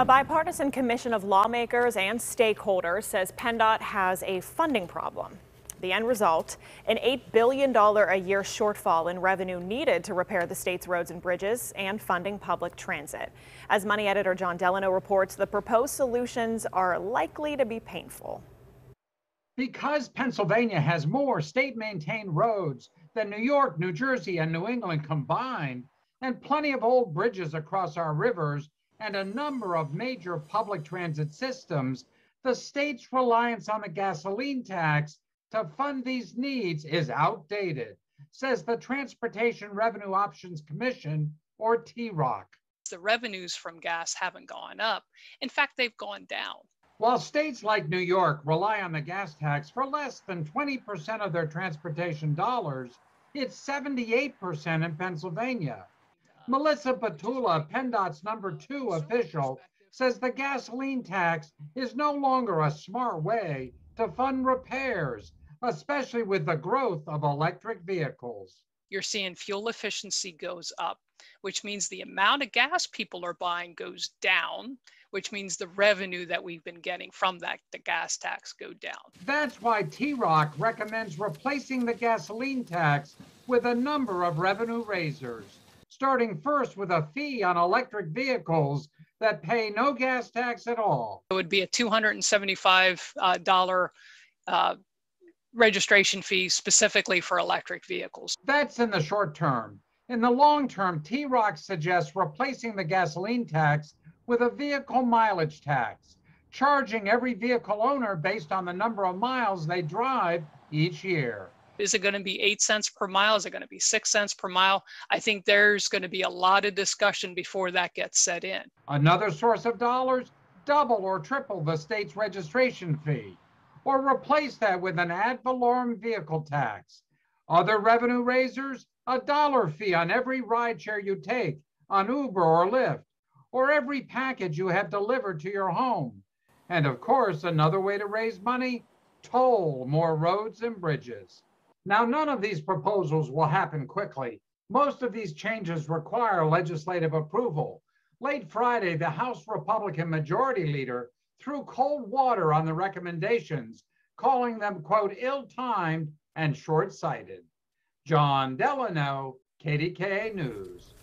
A bipartisan commission of lawmakers and stakeholders says PennDOT has a funding problem. The end result, an $8 billion a year shortfall in revenue needed to repair the state's roads and bridges and funding public transit. As Money editor Jon Delano reports, the proposed solutions are likely to be painful. Because Pennsylvania has more state maintained roads than New York, New Jersey, and New England combined, and plenty of old bridges across our rivers, and a number of major public transit systems, the state's reliance on the gasoline tax to fund these needs is outdated, says the Transportation Revenue Options Commission, or TROC. The revenues from gas haven't gone up. In fact, they've gone down. While states like New York rely on the gas tax for less than 20% of their transportation dollars, it's 78% in Pennsylvania. Melissa Batula, PennDOT's number two official, says the gasoline tax is no longer a smart way to fund repairs, especially with the growth of electric vehicles. You're seeing fuel efficiency goes up, which means the amount of gas people are buying goes down, which means the revenue that we've been getting from that the gas tax go down. That's why TROC recommends replacing the gasoline tax with a number of revenue raisers starting first with a fee on electric vehicles that pay no gas tax at all. It would be a $275 uh, uh, registration fee specifically for electric vehicles. That's in the short term. In the long term, TROC suggests replacing the gasoline tax with a vehicle mileage tax, charging every vehicle owner based on the number of miles they drive each year. Is it going to be eight cents per mile? Is it going to be six cents per mile? I think there's going to be a lot of discussion before that gets set in. Another source of dollars? Double or triple the state's registration fee, or replace that with an ad valorem vehicle tax. Other revenue raisers? A dollar fee on every rideshare you take on Uber or Lyft, or every package you have delivered to your home. And of course, another way to raise money toll more roads and bridges. Now, none of these proposals will happen quickly. Most of these changes require legislative approval. Late Friday, the House Republican Majority Leader threw cold water on the recommendations, calling them, quote, ill timed and short sighted. Jon Delano, KDKA News.